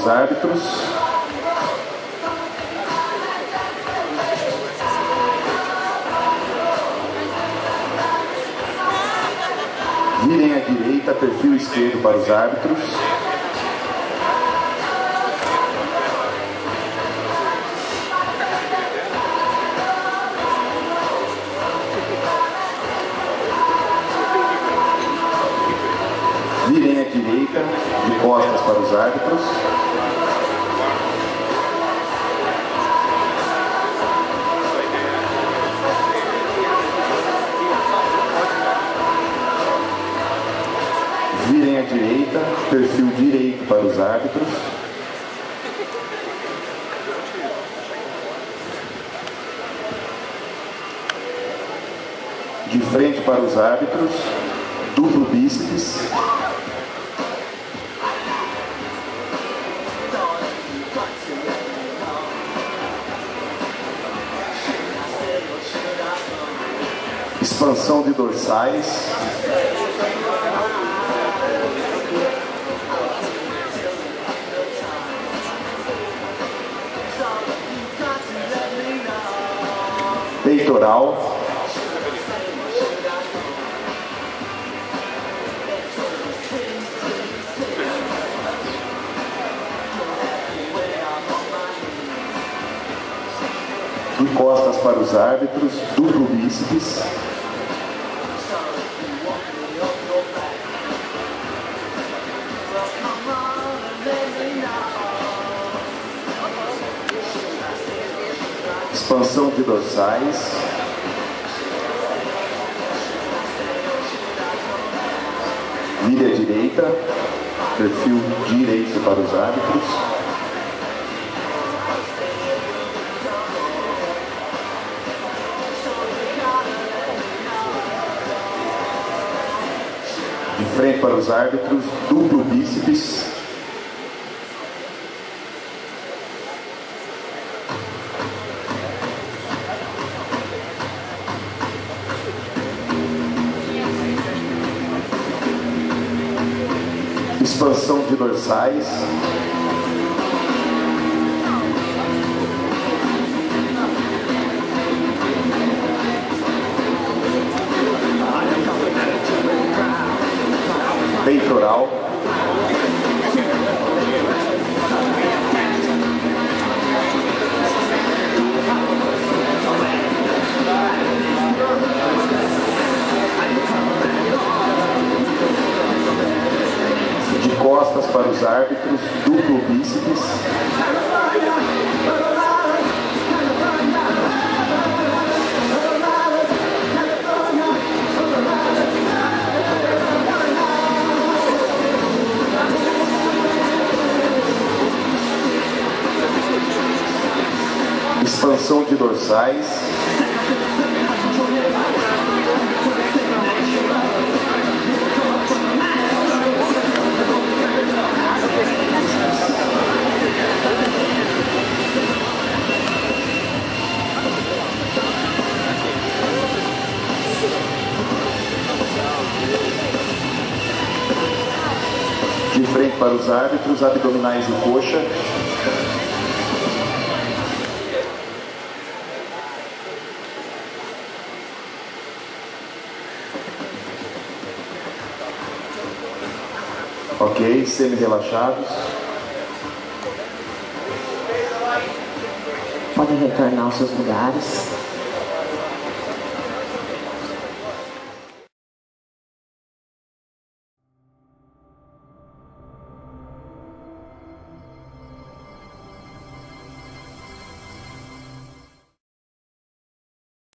os árbitros. Virem à direita, perfil esquerdo para os árbitros. Virem à direita, de costas para os árbitros. Virem à direita, perfil direito para os árbitros. De frente para os árbitros, duplo bíceps. Expansão de dorsais. Peitoral. De costas para os árbitros, duplo bíceps. Expansão de dorsais. Vire à direita, perfil direito para os árbitros. De frente para os árbitros, duplo bíceps. Expansão de dorsais. Peitoral. De costas para os árbitros, duplo bíceps. Expansão de dorsais. De frente para os árbitros, abdominais e coxa. Ok, semi-relaxados. Podem retornar aos seus lugares.